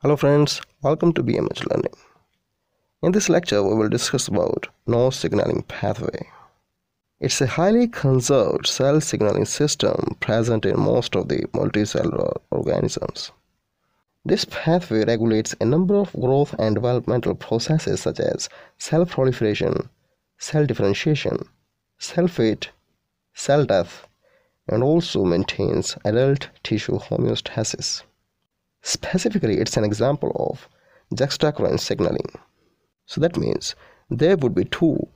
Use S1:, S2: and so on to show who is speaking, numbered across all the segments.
S1: Hello friends, welcome to BMH Learning. In this lecture, we will discuss about Notch signaling pathway. It's a highly conserved cell signaling system present in most of the multicellular organisms. This pathway regulates a number of growth and developmental processes such as cell proliferation, cell differentiation, cell fate, cell death, and also maintains adult tissue homeostasis. Specifically, it's an example of juxtacrine signaling. So that means there would be two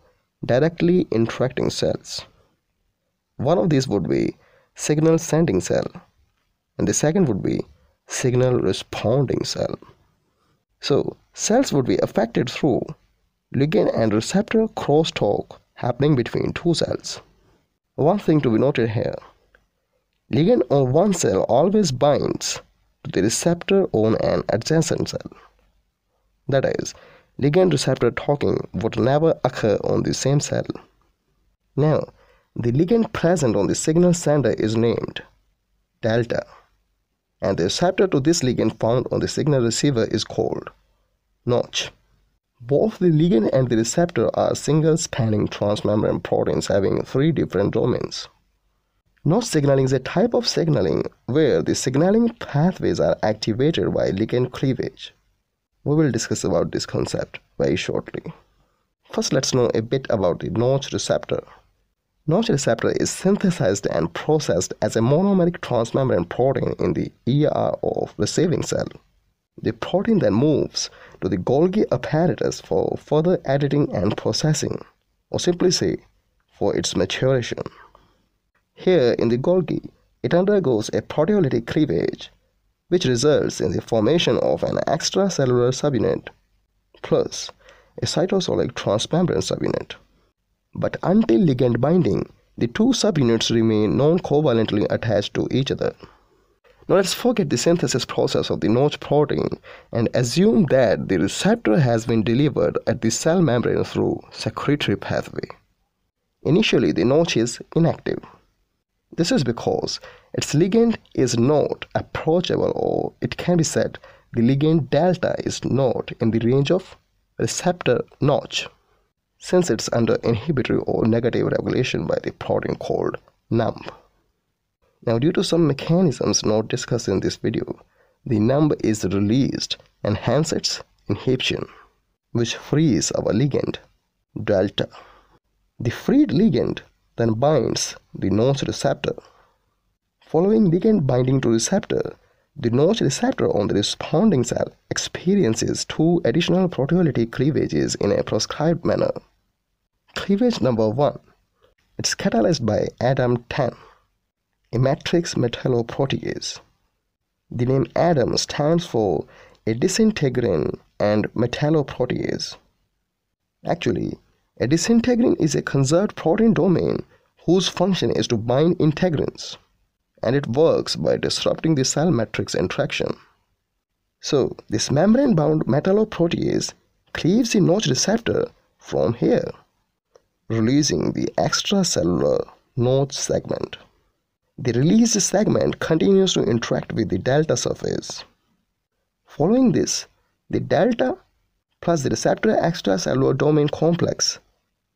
S1: directly interacting cells. One of these would be signal sending cell, and the second would be signal responding cell. So, cells would be affected through ligand and receptor crosstalk happening between two cells. One thing to be noted here ligand on one cell always binds the receptor on an adjacent cell. That is, ligand receptor talking would never occur on the same cell. Now, the ligand present on the signal sender is named delta, and the receptor to this ligand found on the signal receiver is called notch. Both the ligand and the receptor are single spanning transmembrane proteins having three different domains. Notch signaling is a type of signaling where the signaling pathways are activated by ligand cleavage. We will discuss about this concept very shortly. First, let's know a bit about the Notch receptor. Notch receptor is synthesized and processed as a monomeric transmembrane protein in the ER of the receiving cell. The protein then moves to the Golgi apparatus for further editing and processing, or simply say, for its maturation. Here in the Golgi, it undergoes a proteolytic cleavage, which results in the formation of an extracellular subunit plus a cytosolic transmembrane subunit. But until ligand binding, the two subunits remain non-covalently attached to each other. Now let's forget the synthesis process of the notch protein and assume that the receptor has been delivered at the cell membrane through secretory pathway. Initially, the notch is inactive. This is because its ligand is not approachable or it can be said the ligand delta is not in the range of receptor notch since it's under inhibitory or negative regulation by the protein called NUMB. Now due to some mechanisms not discussed in this video, the NUMB is released and hence its inhibition, which frees our ligand delta. The freed ligand then binds the notch receptor. Following ligand binding to receptor, the notch receptor on the responding cell experiences two additional proteolytic cleavages in a prescribed manner. Cleavage number 1 it's catalyzed by ADAM10, a matrix metalloprotease. The name ADAM stands for a disintegrin and metalloprotease. Actually, a disintegrin is a conserved protein domain whose function is to bind integrins, and it works by disrupting the cell matrix interaction. So, this membrane bound metalloprotease cleaves the notch receptor from here, releasing the extracellular notch segment. The released segment continues to interact with the delta surface. Following this, the delta plus the receptor extracellular domain complex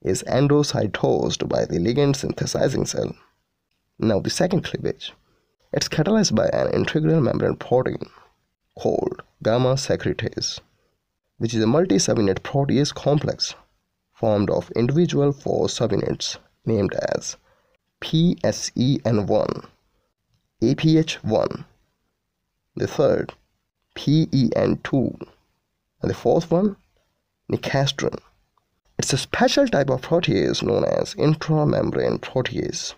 S1: is endocytosed by the ligand synthesizing cell. Now the second cleavage. It's catalyzed by an integral membrane protein called gamma secretase, which is a multi-subunit protease complex formed of individual four subunits named as PSEN1, APH1, the third PEN2, and the fourth one, nicastrin. It's a special type of protease known as intramembrane protease.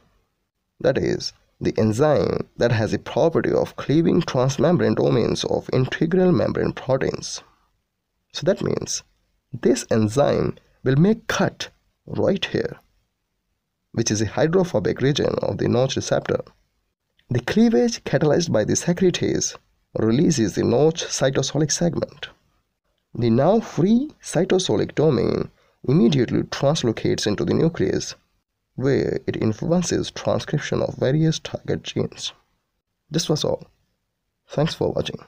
S1: That is, the enzyme that has the property of cleaving transmembrane domains of integral membrane proteins. So that means this enzyme will make cut right here, which is a hydrophobic region of the notch receptor. The cleavage catalyzed by the secretase releases the notch cytosolic segment. The now free cytosolic domain immediately translocates into the nucleus where it influences transcription of various target genes. This was all. Thanks for watching.